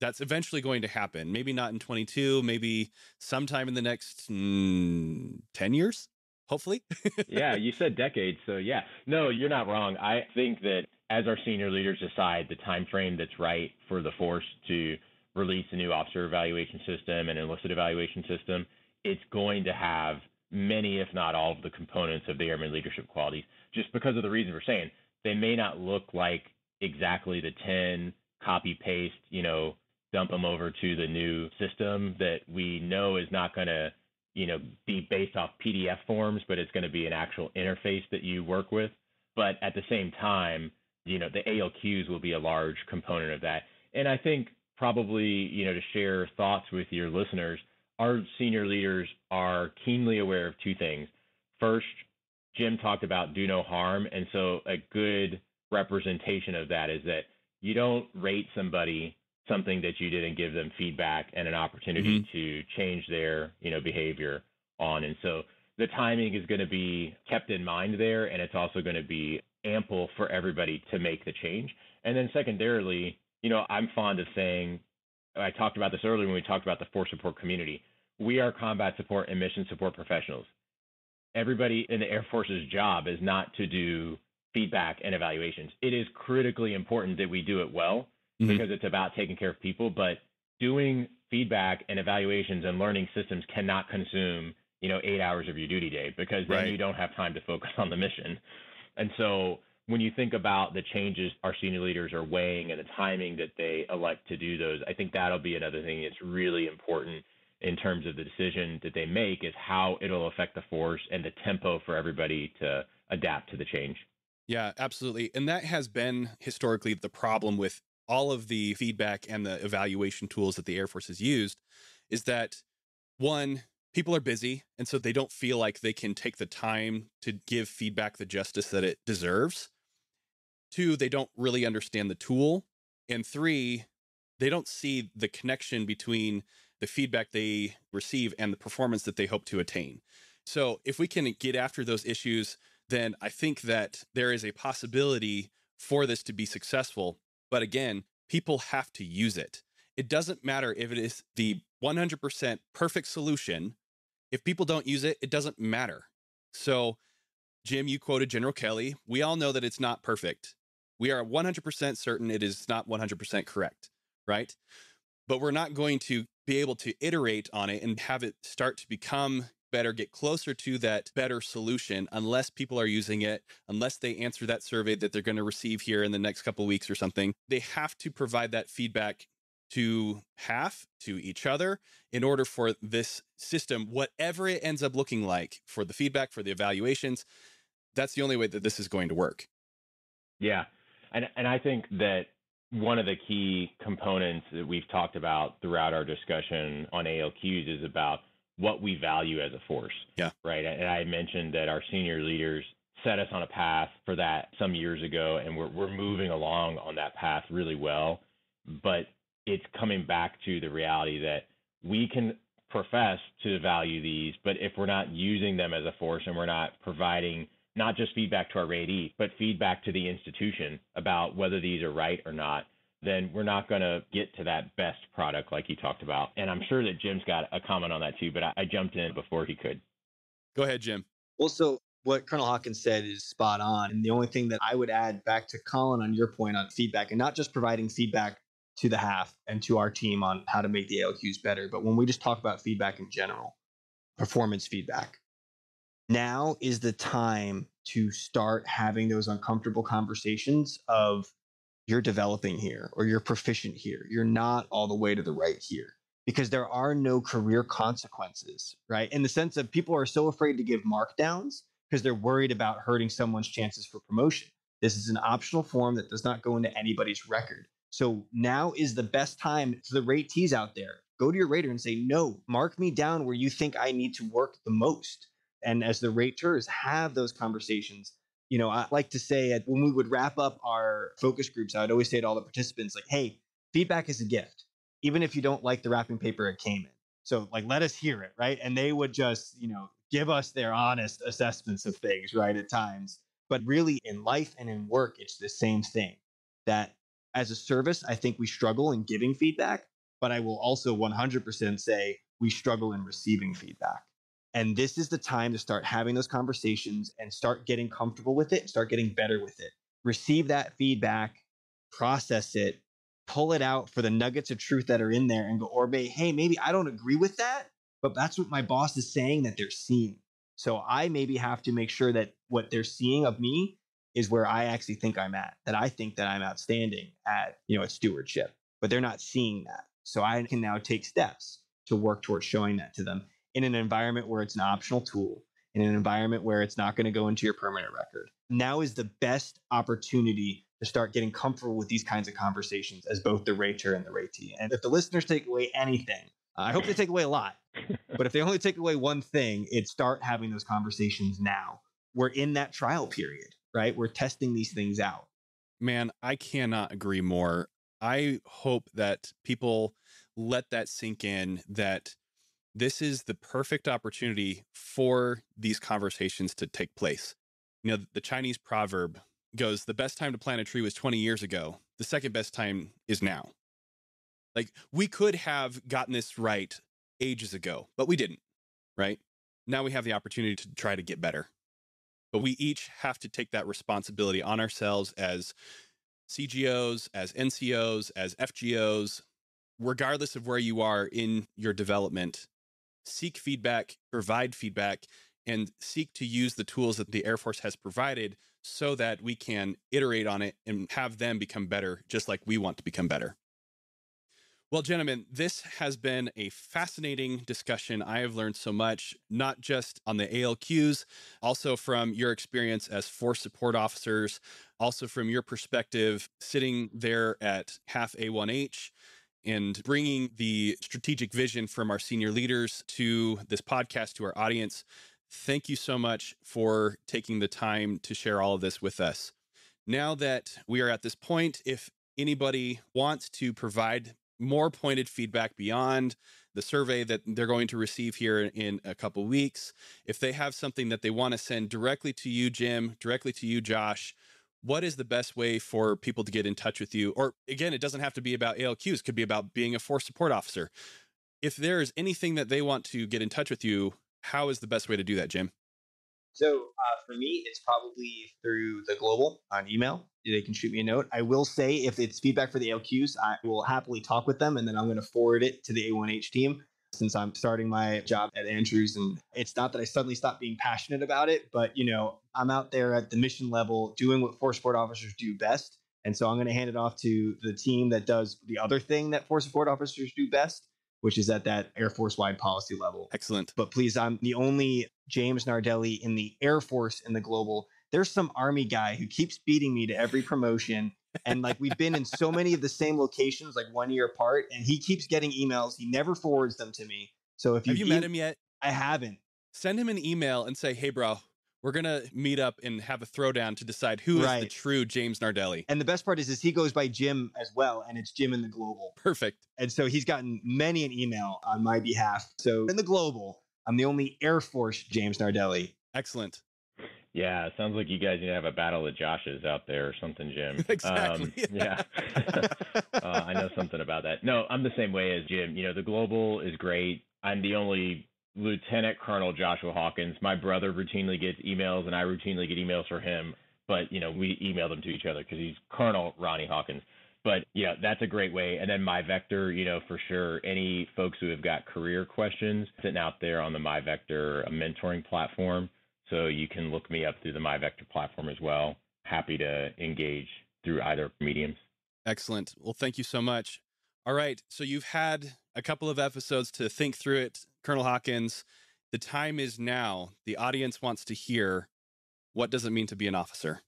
That's eventually going to happen. Maybe not in 22, maybe sometime in the next mm, 10 years, hopefully. yeah, you said decades, so yeah. No, you're not wrong. I think that as our senior leaders decide the time frame that's right for the force to release a new officer evaluation system and enlisted evaluation system, it's going to have many, if not all, of the components of the airman leadership qualities, just because of the reason we're saying they may not look like exactly the 10 copy paste, you know, dump them over to the new system that we know is not going to, you know, be based off PDF forms, but it's going to be an actual interface that you work with. But at the same time, you know, the ALQs will be a large component of that. And I think probably, you know, to share thoughts with your listeners, our senior leaders are keenly aware of two things. First, Jim talked about do no harm. And so a good representation of that is that you don't rate somebody something that you didn't give them feedback and an opportunity mm-hmm. to change their, you know, behavior on. And so the timing is going to be kept in mind there and it's also going to be ample for everybody to make the change. And then secondarily, you know, I'm fond of saying I talked about this earlier when we talked about the force support community. We are combat support and mission support professionals. Everybody in the Air Force's job is not to do feedback and evaluations. It is critically important that we do it well mm-hmm. because it's about taking care of people, but doing feedback and evaluations and learning systems cannot consume, you know, 8 hours of your duty day because then right. you don't have time to focus on the mission. And so when you think about the changes our senior leaders are weighing and the timing that they elect to do those, I think that'll be another thing that's really important in terms of the decision that they make is how it'll affect the force and the tempo for everybody to adapt to the change. Yeah, absolutely. And that has been historically the problem with all of the feedback and the evaluation tools that the Air Force has used is that one, people are busy and so they don't feel like they can take the time to give feedback the justice that it deserves. Two, they don't really understand the tool. And three, they don't see the connection between the feedback they receive and the performance that they hope to attain. So, if we can get after those issues, then I think that there is a possibility for this to be successful. But again, people have to use it. It doesn't matter if it is the 100% perfect solution. If people don't use it, it doesn't matter. So, Jim, you quoted General Kelly. We all know that it's not perfect we are 100% certain it is not 100% correct, right? But we're not going to be able to iterate on it and have it start to become better, get closer to that better solution unless people are using it, unless they answer that survey that they're going to receive here in the next couple weeks or something. They have to provide that feedback to HAF to each other in order for this system, whatever it ends up looking like for the feedback, for the evaluations, that's the only way that this is going to work. Yeah. And and I think that one of the key components that we've talked about throughout our discussion on ALQs is about what we value as a force. Yeah. Right. And I mentioned that our senior leaders set us on a path for that some years ago, and we're we're moving along on that path really well. But it's coming back to the reality that we can profess to value these, but if we're not using them as a force and we're not providing not just feedback to our ratee, but feedback to the institution about whether these are right or not, then we're not going to get to that best product like you talked about. And I'm sure that Jim's got a comment on that too, but I, I jumped in before he could. Go ahead, Jim. Well, so what Colonel Hawkins said is spot on. And the only thing that I would add back to Colin on your point on feedback and not just providing feedback to the HAF and to our team on how to make the ALQs better, but when we just talk about feedback in general, performance feedback, now is the time to start having those uncomfortable conversations of you're developing here or you're proficient here. You're not all the way to the right here. because there are no career consequences, right? In the sense of people are so afraid to give markdowns because they're worried about hurting someone's chances for promotion. This is an optional form that does not go into anybody's record. So now is the best time to the ratees out there. Go to your rater and say, no, mark me down where you think I need to work the most. And as the raters have those conversations, you know, I like to say when we would wrap up our focus groups, I would always say to all the participants, like, hey, feedback is a gift, even if you don't like the wrapping paper it came in. So, like, let us hear it, right? And they would just, you know, give us their honest assessments of things, right, at times. But really, in life and in work, it's the same thing that as a service, I think we struggle in giving feedback, but I will also 100% say we struggle in receiving feedback. And this is the time to start having those conversations and start getting comfortable with it, start getting better with it. Receive that feedback, process it, pull it out for the nuggets of truth that are in there and go, or may, hey, maybe I don't agree with that, but that's what my boss is saying that they're seeing. So I maybe have to make sure that what they're seeing of me is where I actually think I'm at, that I think that I'm outstanding at, you know, at stewardship, but they're not seeing that. So I can now take steps to work towards showing that to them in an environment where it's an optional tool, in an environment where it's not going to go into your permanent record. Now is the best opportunity to start getting comfortable with these kinds of conversations as both the rater and the ratee. And if the listeners take away anything, uh, I hope they take away a lot. but if they only take away one thing, it's start having those conversations now. We're in that trial period, right? We're testing these things out. Man, I cannot agree more. I hope that people let that sink in that this is the perfect opportunity for these conversations to take place. You know, the Chinese proverb goes, the best time to plant a tree was 20 years ago. The second best time is now. Like we could have gotten this right ages ago, but we didn't, right? Now we have the opportunity to try to get better. But we each have to take that responsibility on ourselves as CGOs, as NCOs, as FGOs, regardless of where you are in your development. Seek feedback, provide feedback, and seek to use the tools that the Air Force has provided so that we can iterate on it and have them become better, just like we want to become better. Well, gentlemen, this has been a fascinating discussion. I have learned so much, not just on the ALQs, also from your experience as force support officers, also from your perspective sitting there at HAF A1H and bringing the strategic vision from our senior leaders to this podcast, to our audience. Thank you so much for taking the time to share all of this with us. Now that we are at this point, if anybody wants to provide more pointed feedback beyond the survey that they're going to receive here in a couple weeks. If they have something that they want to send directly to you, Jim, directly to you, Josh, what is the best way for people to get in touch with you? Or again, it doesn't have to be about ALQs, it could be about being a force support officer. If there is anything that they want to get in touch with you, how is the best way to do that, Jim? So uh, for me, it's probably through the global on email. They can shoot me a note. I will say if it's feedback for the ALQs, I will happily talk with them and then I'm going to forward it to the A1H team since I'm starting my job at Andrews. And it's not that I suddenly stopped being passionate about it, but you know, I'm out there at the mission level doing what force support officers do best. And so I'm going to hand it off to the team that does the other thing that force support officers do best, which is at that Air Force wide policy level. Excellent. But please, I'm the only James Nardelli in the Air Force in the global. There's some Army guy who keeps beating me to every promotion. And like we've been in so many of the same locations, like one year apart, and he keeps getting emails. He never forwards them to me. So if you have you met him yet? I haven't. Send him an email and say, "Hey, bro, we're gonna meet up and have a throwdown to decide who right. is the true James Nardelli." And the best part is, is he goes by Jim as well, and it's Jim in the global. Perfect. And so he's gotten many an email on my behalf. So in the global, I'm the only Air Force James Nardelli. Excellent. Yeah, sounds like you guys need to have a battle of Joshes out there or something, Jim. exactly. Um, yeah. uh, I know something about that. No, I'm the same way as Jim. You know, the global is great. I'm the only Lieutenant Colonel Joshua Hawkins. My brother routinely gets emails, and I routinely get emails for him. But you know, we email them to each other because he's Colonel Ronnie Hawkins. But you know, that's a great way. And then MyVector, you know, for sure. Any folks who have got career questions sitting out there on the MyVector mentoring platform so you can look me up through the MyVector platform as well. Happy to engage through either mediums. Excellent. Well, thank you so much. All right. So you've had a couple of episodes to think through it, Colonel Hawkins. The time is now. The audience wants to hear what does it mean to be an officer?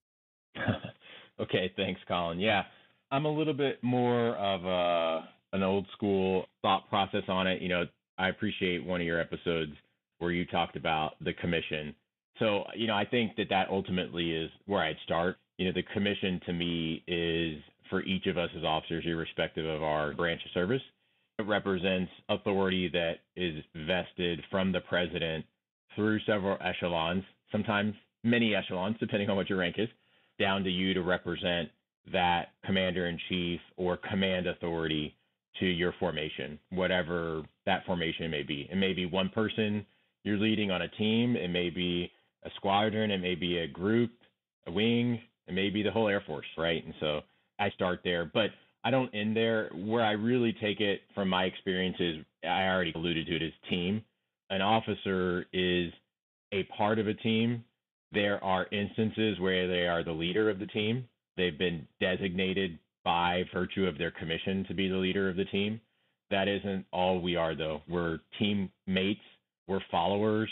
okay, thanks, Colin. Yeah, I'm a little bit more of a an old school thought process on it. You know, I appreciate one of your episodes where you talked about the commission. So, you know, I think that that ultimately is where I'd start. You know, the commission to me is for each of us as officers, irrespective of our branch of service. It represents authority that is vested from the president through several echelons, sometimes many echelons, depending on what your rank is, down to you to represent that commander in chief or command authority to your formation, whatever that formation may be. It may be one person you're leading on a team, it may be a squadron, it may be a group, a wing, it may be the whole Air Force, right? And so I start there, but I don't end there. Where I really take it from my experiences, I already alluded to it as team. An officer is a part of a team. There are instances where they are the leader of the team. They've been designated by virtue of their commission to be the leader of the team. That isn't all we are, though. We're teammates, we're followers,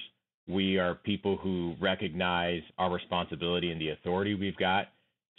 we are people who recognize our responsibility and the authority we've got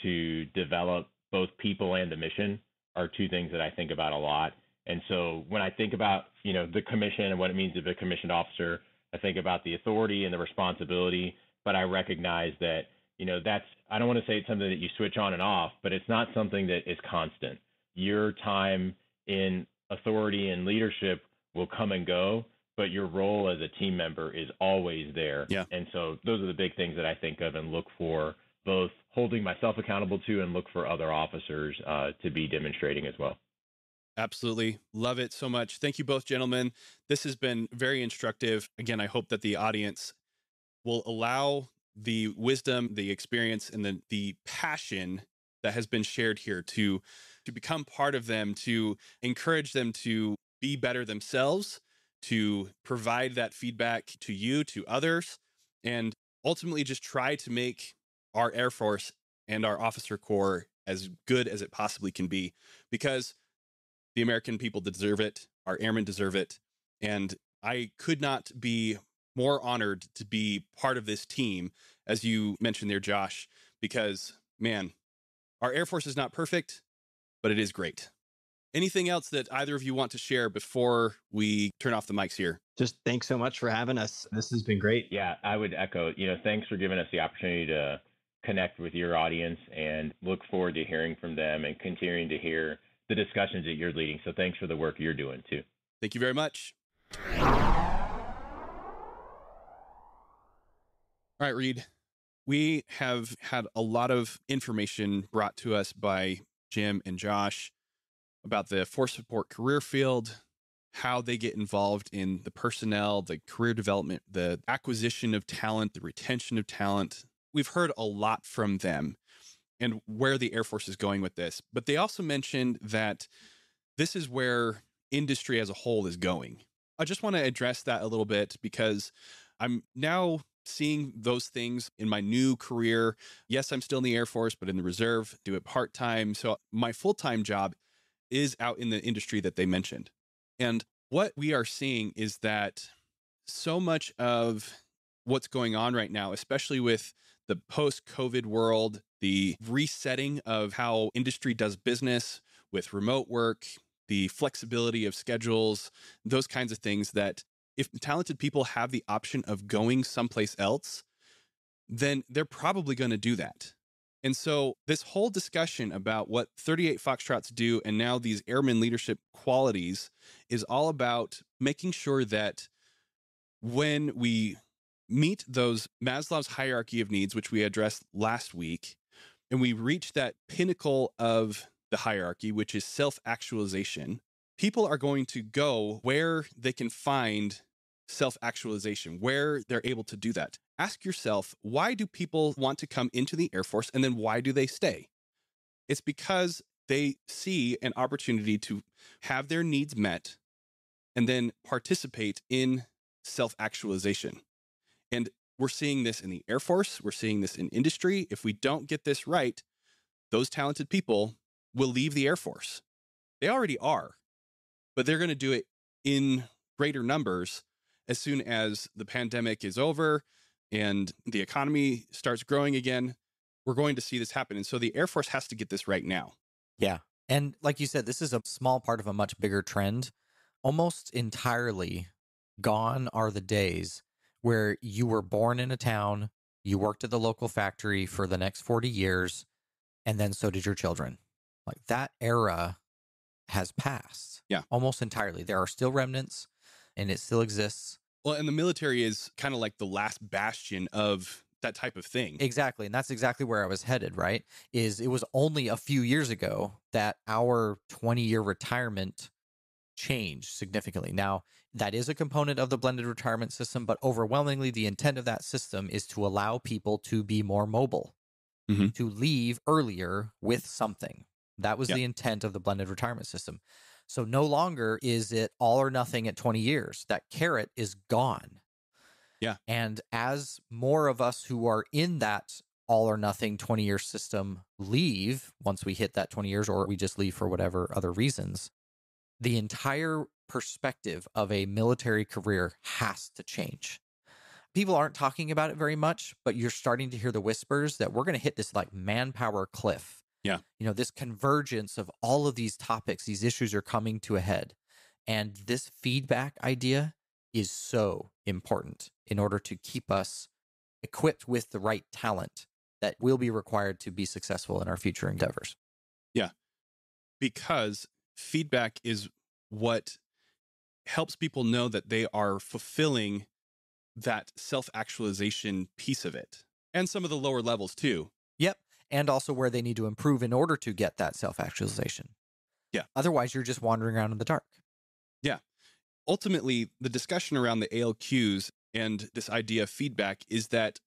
to develop both people and the mission are two things that I think about a lot. And so when I think about, you know, the commission and what it means to be a commissioned officer, I think about the authority and the responsibility, but I recognize that you know, that's, I don't want to say it's something that you switch on and off, but it's not something that is constant. Your time in authority and leadership will come and go, but your role as a team member is always there. Yeah. And so those are the big things that I think of and look for both holding myself accountable to and look for other officers uh, to be demonstrating as well. Absolutely. Love it so much. Thank you both, gentlemen. This has been very instructive. Again, I hope that the audience will allow the wisdom, the experience, and the the passion that has been shared here to to become part of them, to encourage them to be better themselves, to provide that feedback to you, to others, and ultimately just try to make our Air Force and our officer corps as good as it possibly can be because the American people deserve it, our airmen deserve it, and I could not be more honored to be part of this team, as you mentioned there, Josh, because man, our Air Force is not perfect, but it is great. Anything else that either of you want to share before we turn off the mics here? Just thanks so much for having us. This has been great. Yeah, I would echo, you know, thanks for giving us the opportunity to connect with your audience and look forward to hearing from them and continuing to hear the discussions that you're leading. So thanks for the work you're doing too. Thank you very much. All right, Reed. We have had a lot of information brought to us by Jim and Josh about the force support career field, how they get involved in the personnel, the career development, the acquisition of talent, the retention of talent. We've heard a lot from them and where the Air Force is going with this. But they also mentioned that this is where industry as a whole is going. I just want to address that a little bit because I'm now seeing those things in my new career. Yes, I'm still in the Air Force, but in the reserve, do it part time. So my full time job is out in the industry that they mentioned. And what we are seeing is that so much of what's going on right now, especially with the post COVID world, the resetting of how industry does business with remote work, the flexibility of schedules, those kinds of things that if talented people have the option of going someplace else, then they're probably going to do that. And so, this whole discussion about what 38 Foxtrots do and now these airman leadership qualities is all about making sure that when we meet those Maslow's hierarchy of needs, which we addressed last week, and we reach that pinnacle of the hierarchy, which is self actualization, people are going to go where they can find self actualization, where they're able to do that. Ask yourself, why do people want to come into the Air Force and then why do they stay? It's because they see an opportunity to have their needs met and then participate in self actualization. And we're seeing this in the Air Force, we're seeing this in industry. If we don't get this right, those talented people will leave the Air Force. They already are. but they're going to do it in greater numbers as soon as the pandemic is over and the economy starts growing again. We're going to see this happen. And so the Air Force has to get this right now. Yeah. And like you said, this is a small part of a much bigger trend. Almost entirely gone are the days where you were born in a town, you worked at the local factory for the next 40 years, and then so did your children. Like that era has passed. Yeah. Almost entirely. There are still remnants and it still exists. Well, and the military is kind of like the last bastion of that type of thing. Exactly. And that's exactly where I was headed, right? Is it was only a few years ago that our 20 year retirement changed significantly. Now, that is a component of the blended retirement system, but overwhelmingly, the intent of that system is to allow people to be more mobile, Mhm. to leave earlier with something. That was Yeah. the intent of the blended retirement system. So no longer is it all or nothing at 20 years. That carrot is gone. Yeah. And as more of us who are in that all or nothing 20 year system leave once we hit that 20 years, or we just leave for whatever other reasons, the entire perspective of a military career has to change. People aren't talking about it very much, but you're starting to hear the whispers that we're going to hit this like manpower cliff. Yeah. You know, this convergence of all of these topics, these issues are coming to a head. And this feedback idea is so important in order to keep us equipped with the right talent that will be required to be successful in our future endeavors. Yeah. Because feedback is what helps people know that they are fulfilling that self actualization piece of it and some of the lower levels too. And also where they need to improve in order to get that self actualization. Yeah. Otherwise, you're just wandering around in the dark. Yeah. Ultimately, the discussion around the ALQs and this idea of feedback is that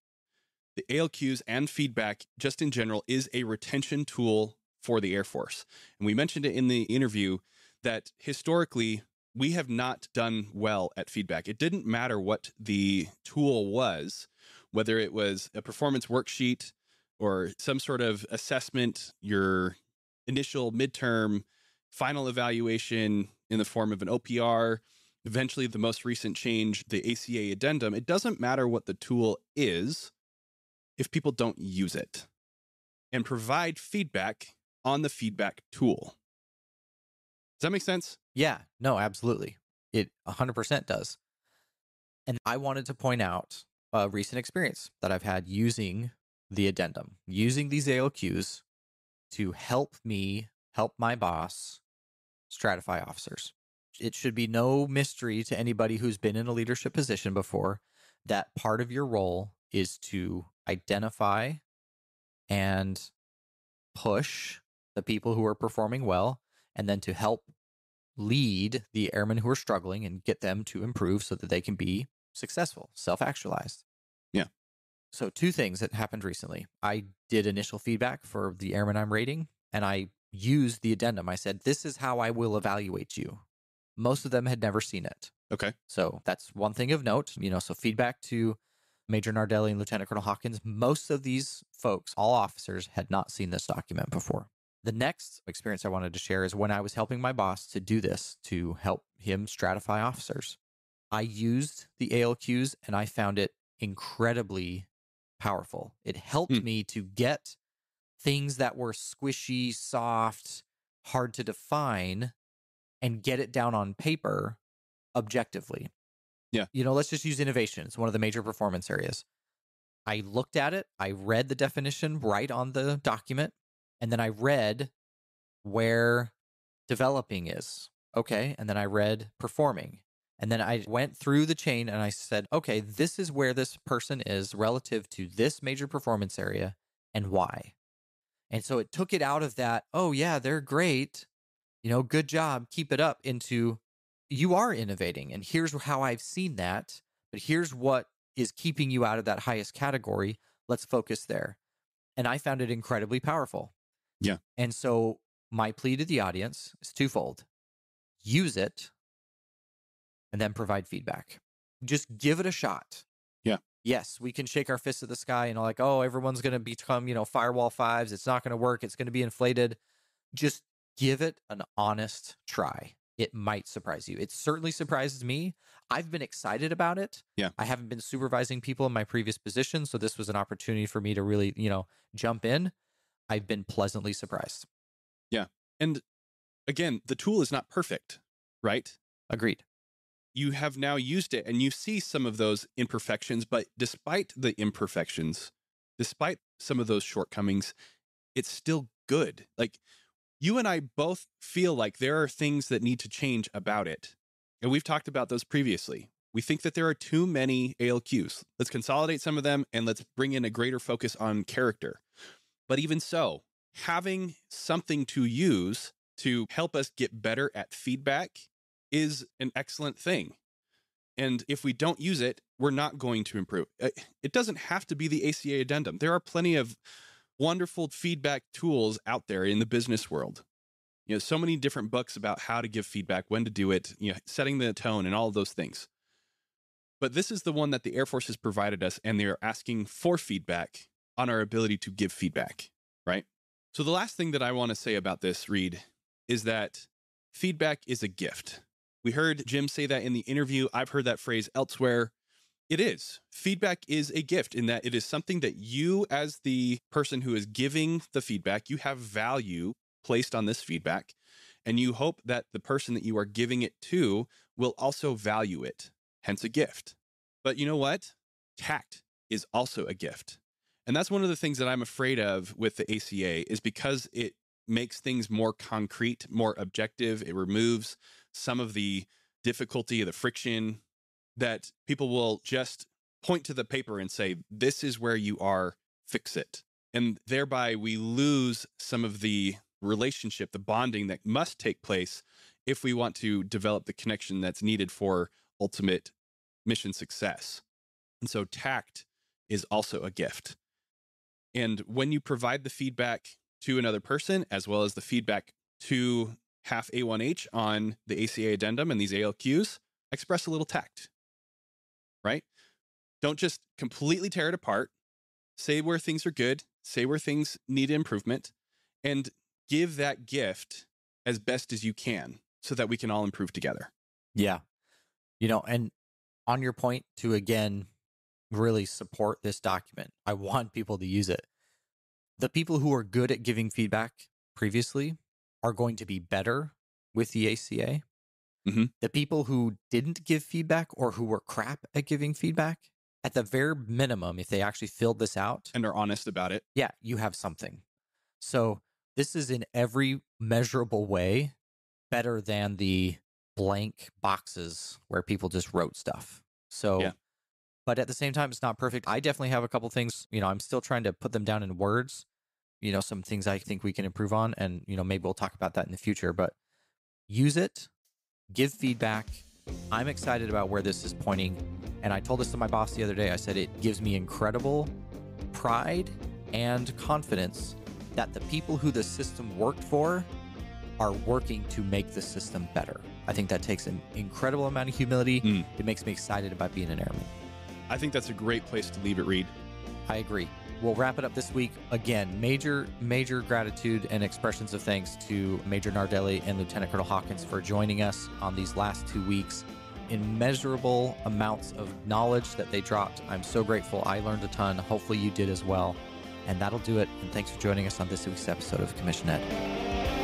the ALQs and feedback, just in general, is a retention tool for the Air Force. And we mentioned it in the interview that historically, we have not done well at feedback. It didn't matter what the tool was, whether it was a performance worksheet or some sort of assessment, your initial midterm, final evaluation in the form of an OPR, eventually the most recent change, the ACA addendum. It doesn't matter what the tool is if people don't use it and provide feedback on the feedback tool. Does that make sense? Yeah, no, absolutely. It 100% does. And I wanted to point out a recent experience that I've had using the addendum, using these ALQs to help me help my boss stratify officers. It should be no mystery to anybody who's been in a leadership position before that part of your role is to identify and push the people who are performing well and then to help lead the airmen who are struggling and get them to improve so that they can be successful, self actualized. So, two things that happened recently. I did initial feedback for the airmen I'm rating, and I used the addendum. I said, This is how I will evaluate you. Most of them had never seen it. Okay. So, that's one thing of note. You know, so feedback to Major Nardelli and Lieutenant Colonel Hawkins, most of these folks, all officers, had not seen this document before. The next experience I wanted to share is when I was helping my boss to do this to help him stratify officers. I used the ALQs and I found it incredibly powerful. It helped Hmm. me to get things that were squishy, soft, hard to define and get it down on paper objectively. Yeah. You know, let's just use innovation. It's one of the major performance areas. I looked at it, I read the definition right on the document, and then I read where developing is. Okay. And then I read performing. And then I went through the chain and I said, okay, this is where this person is relative to this major performance area and why. And so it took it out of that, oh, yeah, they're great. You know, good job. Keep it up into you are innovating. And here's how I've seen that. But here's what is keeping you out of that highest category. Let's focus there. And I found it incredibly powerful. Yeah. And so my plea to the audience is twofold use it and then provide feedback. Just give it a shot. Yeah. Yes, we can shake our fists at the sky and like, oh, everyone's going to become, you know, firewall fives. It's not going to work. It's going to be inflated. Just give it an honest try. it might surprise you. It certainly surprises me. I've been excited about it. Yeah. I haven't been supervising people in my previous position, so this was an opportunity for me to really, you know, jump in. I've been pleasantly surprised. Yeah. And again, the tool is not perfect, right? Agreed. You have now used it and you see some of those imperfections, but despite the imperfections, despite some of those shortcomings, it's still good. Like you and I both feel like there are things that need to change about it. And we've talked about those previously. We think that there are too many ALQs. Let's consolidate some of them and let's bring in a greater focus on character. But even so, having something to use to help us get better at feedback is an excellent thing. And if we don't use it, we're not going to improve. Uh, It doesn't have to be the ACA addendum. There are plenty of wonderful feedback tools out there in the business world. You know, so many different books about how to give feedback, when to do it, you know, setting the tone and all of those things. But this is the one that the Air Force has provided us, and they're asking for feedback on our ability to give feedback, right? So the last thing that I want to say about this, Reed, is that feedback is a gift. We heard Jim say that in the interview. I've heard that phrase elsewhere. It is. Feedback is a gift in that it is something that you, as the person who is giving the feedback, you have value placed on this feedback. And you hope that the person that you are giving it to will also value it, hence a gift. But you know what? Tact is also a gift. And that's one of the things that I'm afraid of with the ACA is because it makes things more concrete, more objective. It removes some of the difficulty, of the friction that people will just point to the paper and say, this is where you are, fix it. And thereby we lose some of the relationship, the bonding that must take place if we want to develop the connection that's needed for ultimate mission success. And so tact is also a gift. And when you provide the feedback to another person, as well as the feedback to HAF A1H on the ACA addendum and these ALQs, express a little tact, right? Don't just completely tear it apart. Say where things are good, say where things need improvement, and give that gift as best as you can so that we can all improve together. Yeah. You know, and on your point to again really support this document, I want people to use it. The people who are good at giving feedback previously are going to be better with the ACA. Mhm. The people who didn't give feedback or who were crap at giving feedback, at the very minimum, if they actually filled this out, And are honest about it. yeah, you have something. So this is in every measurable way better than the blank boxes where people just wrote stuff. So, Yeah. but at the same time, it's not perfect. I definitely have a couple things, you know, I'm still trying to put them down in words, you know, some things I think we can improve on. And, you know, maybe we'll talk about that in the future, but use it, give feedback. I'm excited about where this is pointing. And I told this to my boss the other day. I said, it gives me incredible pride and confidence that the people who the system worked for are working to make the system better. I think that takes an incredible amount of humility. Mm. It makes me excited about being an airman. I think that's a great place to leave it, Reed. I agree. We'll wrap it up this week. Again, major, major gratitude and expressions of thanks to Major Nardelli and Lieutenant Colonel Hawkins for joining us on these last two weeks. Immeasurable amounts of knowledge that they dropped. I'm so grateful. I learned a ton. Hopefully, you did as well. And that'll do it. And thanks for joining us on this week's episode of CommissionED.